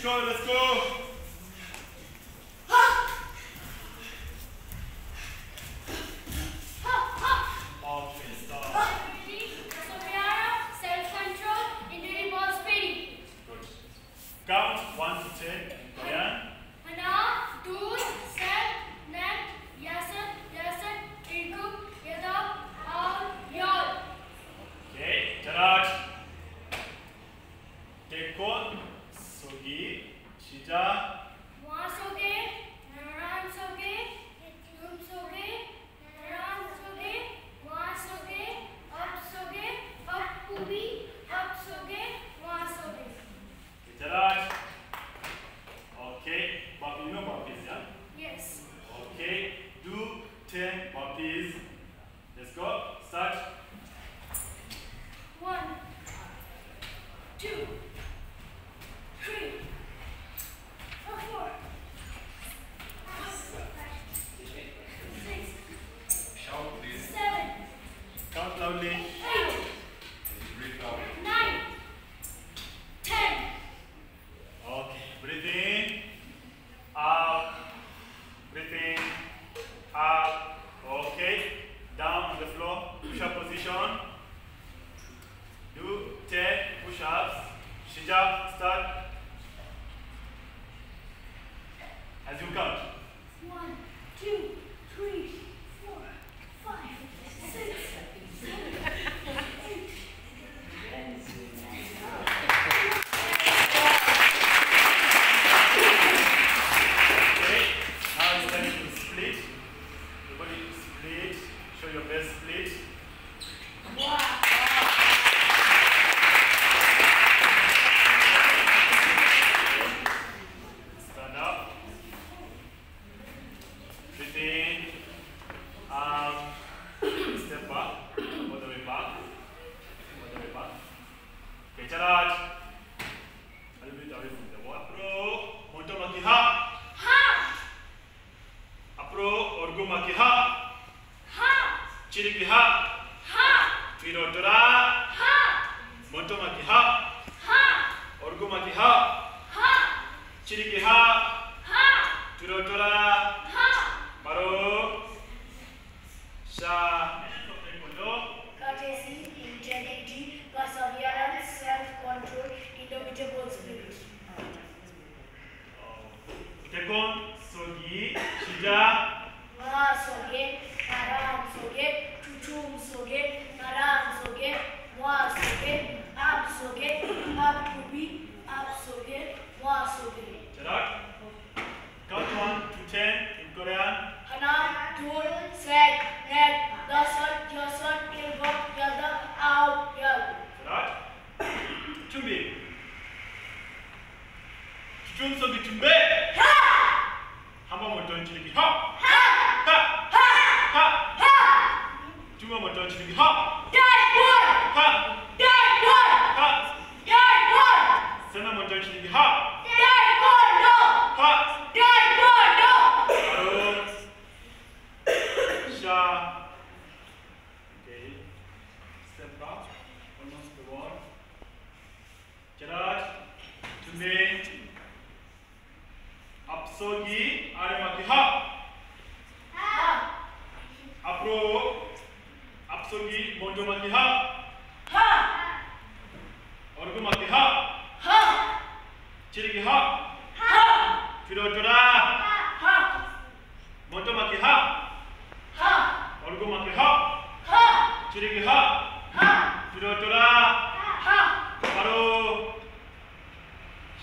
Let's go, let's go! Show Tire 앞서기 아래맞기 하. 하. 앞으로 앞서기 먼저 맞기 하. 하. 얼굴 맞기 하. 하. 지르기 하. 하. 들어줘라. 하. 먼저 맞기 하. 하. 얼굴 맞기 하. 하. 지르기 하. 하. 들어줘라. 하. 바로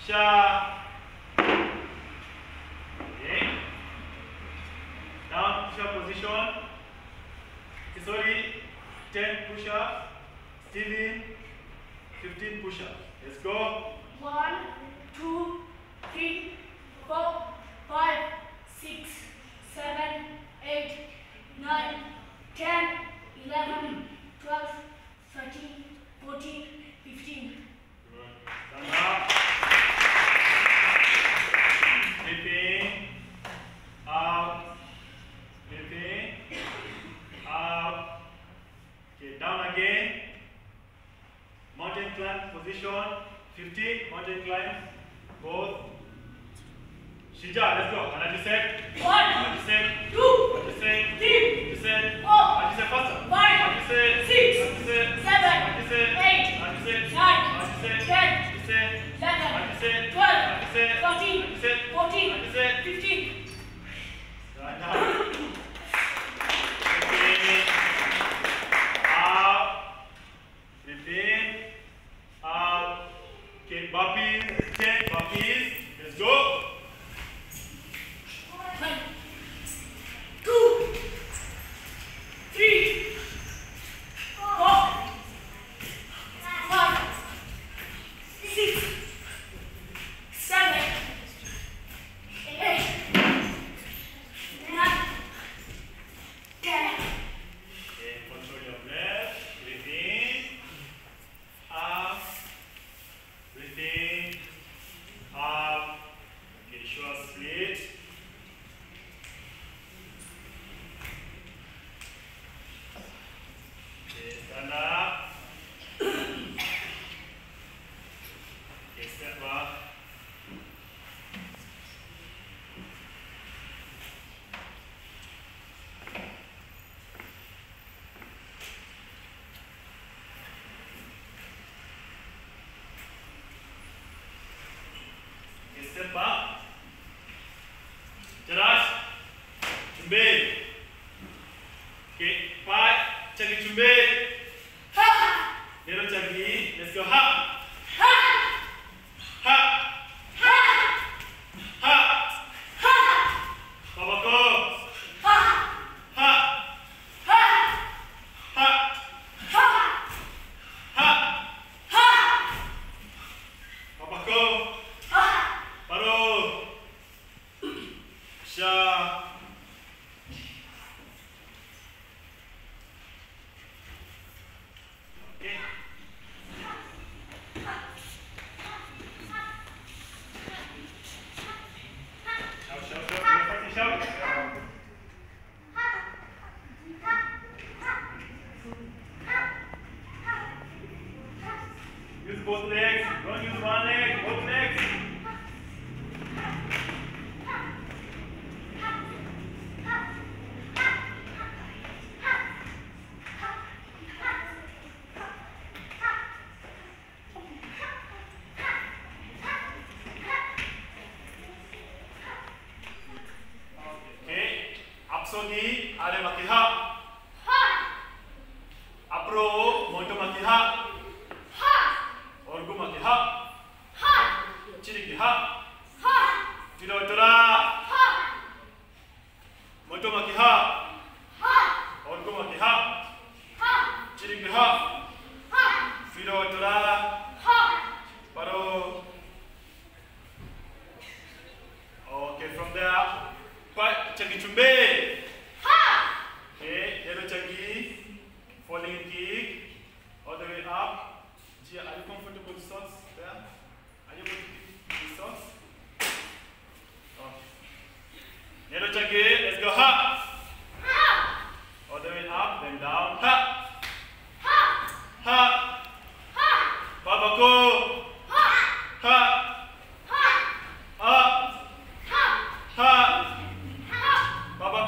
시작. 10 push-ups, 7, 15 push-ups. Let's go. 1, 2, 3, 4, 5, 6, 7, 8, 9, 10, 11, 12, 13, 14, 15. Good. Stand up. climb position, 50 mountain climb, both. Shija, let's go. Energy set. One.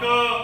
Walker.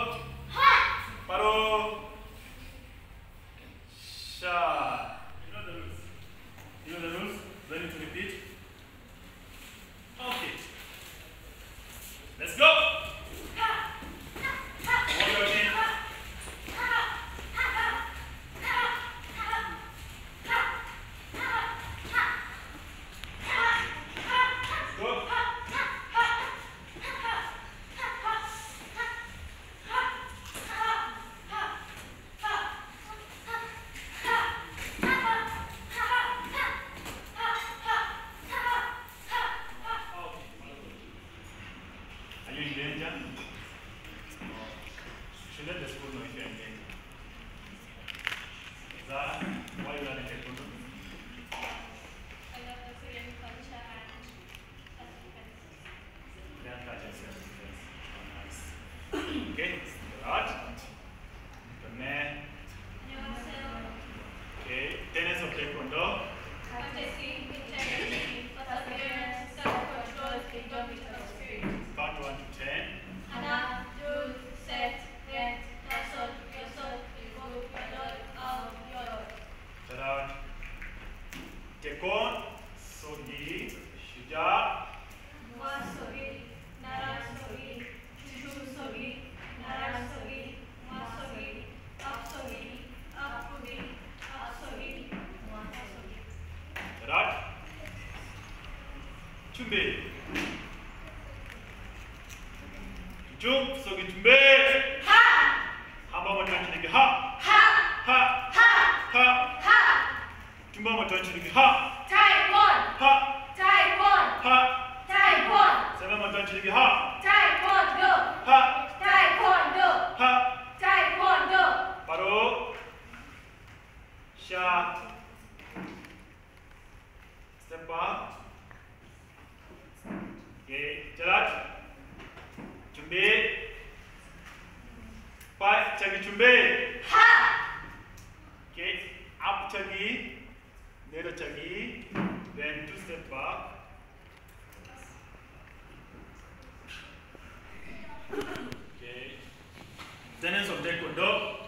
of the Ecuador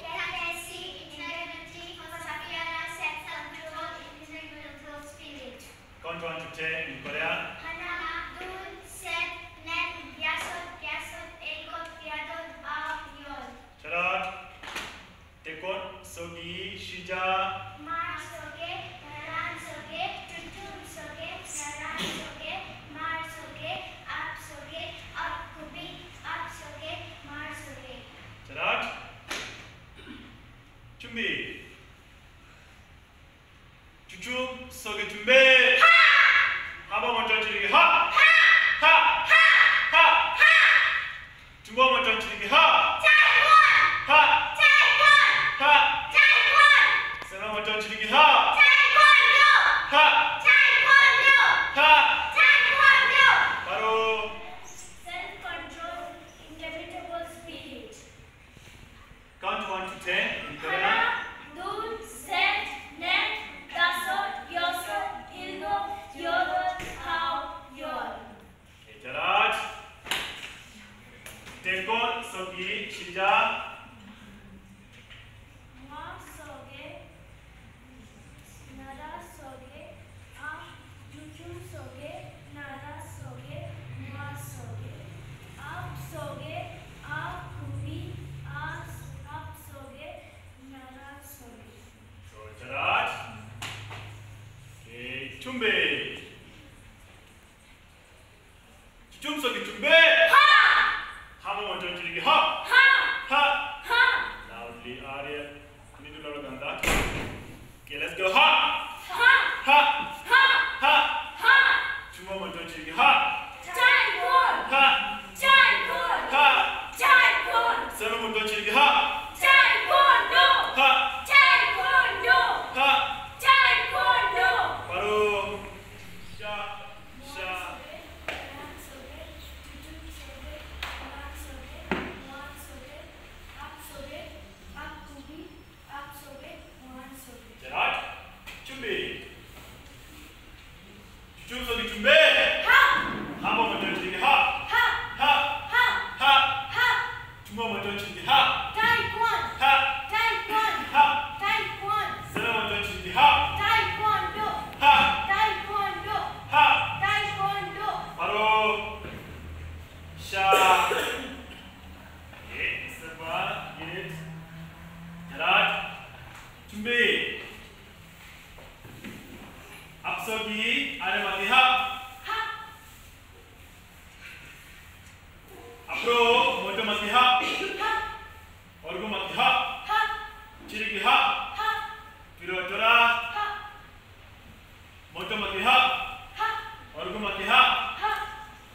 to be.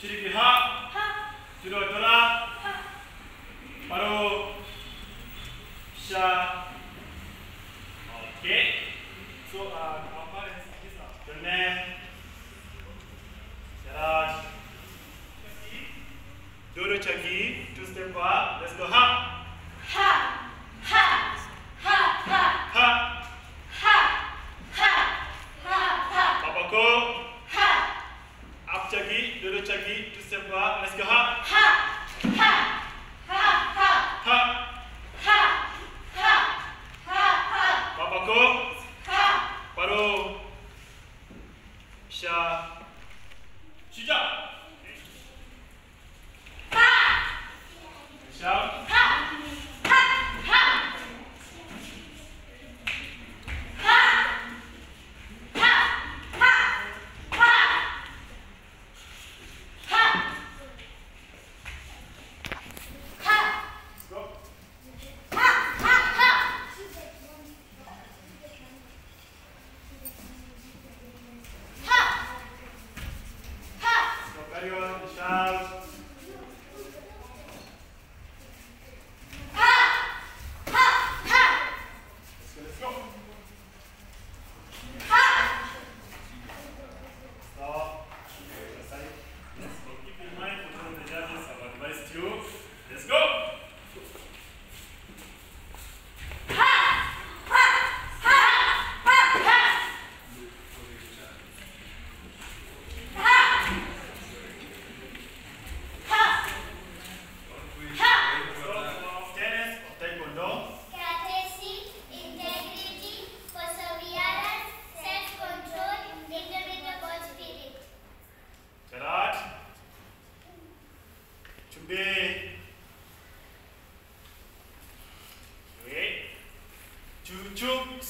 줄이기 하, 하. 뒤로 돌아 하. 바로 샤 오케이 so uh, our parents is the name Sharaj Doro Chaki two step up let's go. Ha. quoi Let's go hop. Shav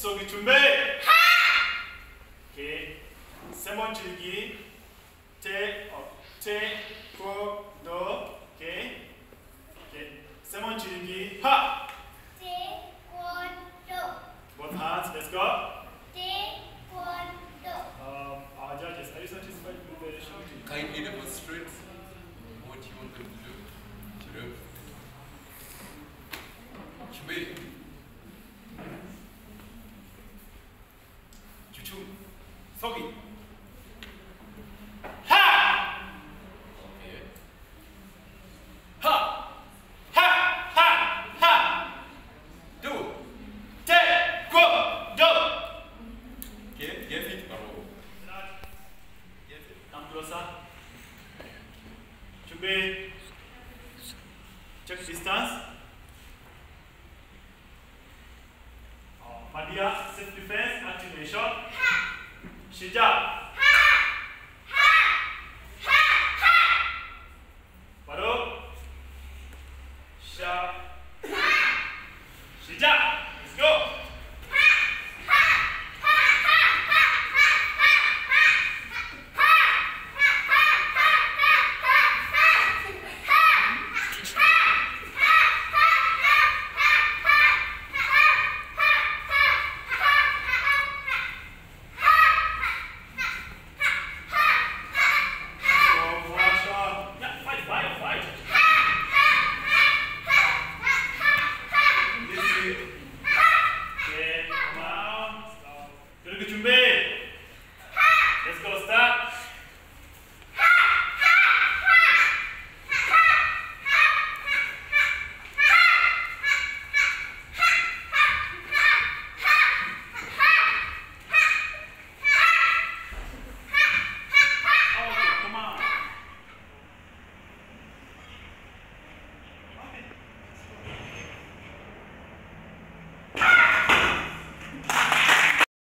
So get to. 行，睡觉。